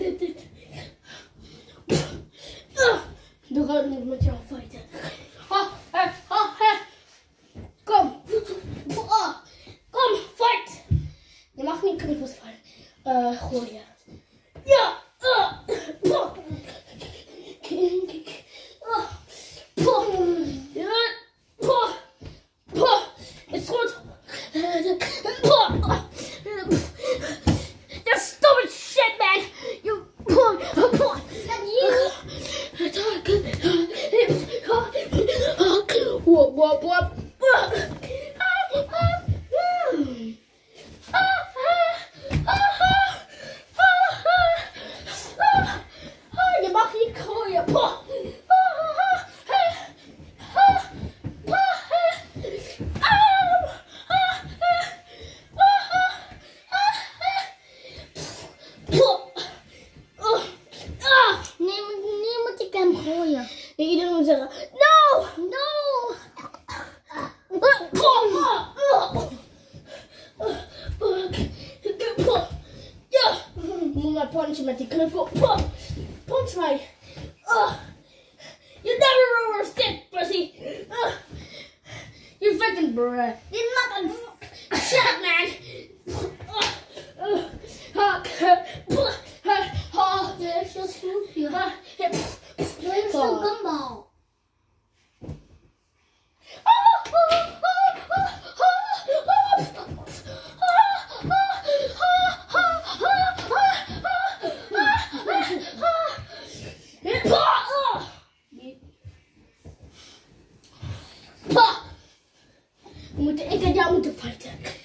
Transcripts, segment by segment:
de tête. De je tiens en face. 我我 mumma punch him at the cliff. Oh, punch, punch my. Uh, you never roll stick, pussy. Uh, you fucking bruh. You fucking shut up, man. down with the fighter.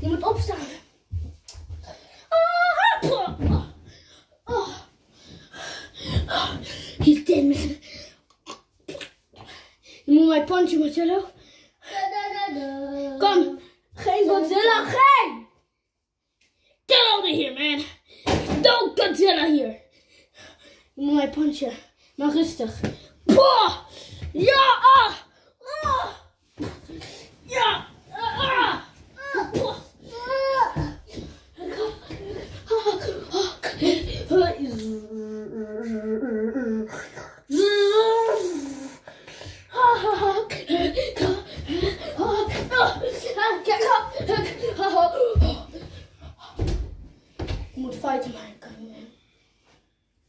Je moet opstaan. Ah, He's dead, ah. man. Je moet mij punchen, Marcello. Kom, geen Godzilla, geen! Get over here, man. Don't Godzilla hier. Je moet mij punchen, maar rustig. 破呀啊啊呀啊啊！破啊啊啊啊啊啊啊啊啊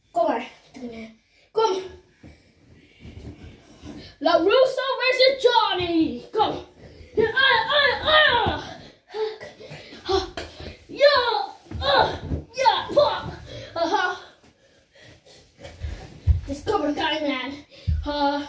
啊啊啊啊 La Russo versus Johnny. Go. Yeah, uh, uh. uh. Yeah, uh, yeah, pop. Uh huh. Discover guy man. Uh.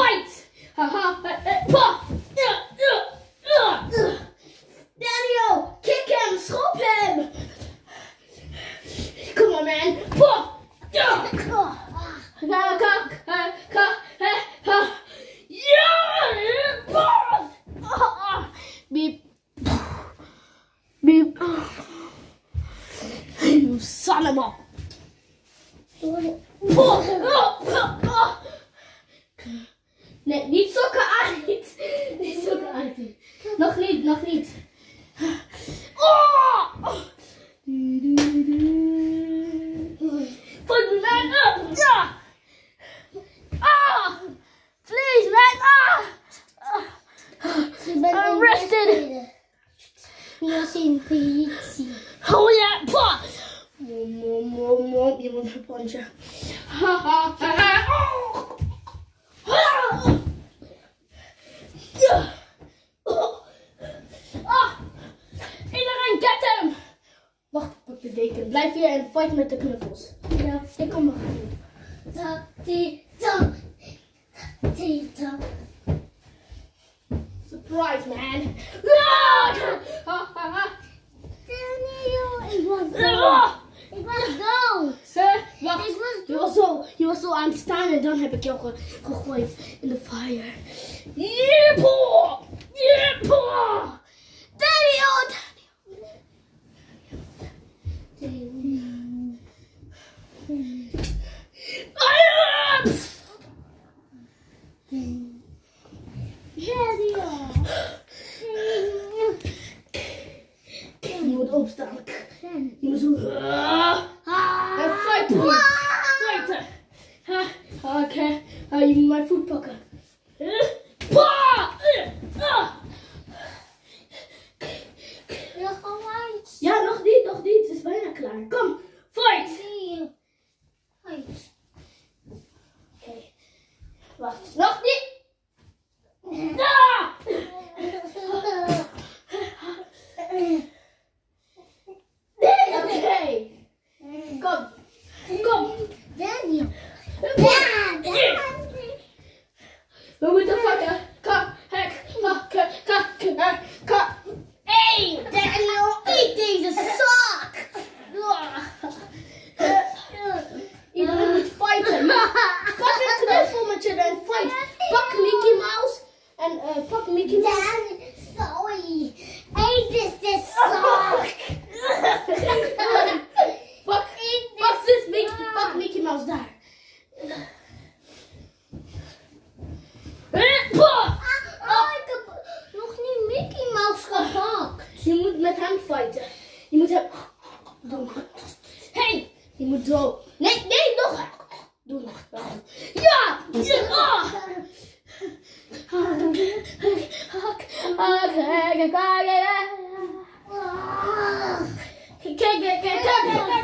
fight! Ha ha! ha. Daniel, kick him, slap him! Come on, man! Puff! Uh. Uh, yeah! Now, cock, cock, yeah! Beep, beep. You son of a. Puff! Nee, niet sokken uit. Niet sokken uit. Nog niet, nog niet. Oh! Put me man up. Ja. Ah! Please, man. Ah! Ben Arrested. Niet als in politie. Oh ja, pa! Mom, mom, mom, mom. Je moet me punchen. Ha, ha, ha, ha. Oh. Ah. Ja. Oh. Ah. Iedereen get hem! Wacht, deken. Blijf hier en fight met de knuffels. Ja, Ik kom. Ti, ta. Surprise, man. Ah. Ha, ha, ha. Daniel, ik was dood. Ah. Ik was dood. Sir, wacht. Ik was Je was, zo, je was zo aan het staan en dan heb ik jou ge- gegooid in de fire. Yeepaw! Yeepaw! Daddy, oh daddy. Ah! Je moet opstaan. Je moet zo... En. Fighten. Ha, Oké. Ah, je moet mijn voet pakken. What the fuck? Cut, heck, cut, cut, cut, cut. Hey, Daniel, eat these a sock. You don't fight him. Cut into the formature and fight. Fuck Mickey Mouse and uh, fuck Mickey Mouse. Met hem fighten. Je moet hem doen. Hey, je moet zo. Nee, nee, nog. Doe nog. Ja! ja. Ah. Kijk, kijk, kijk, kijk,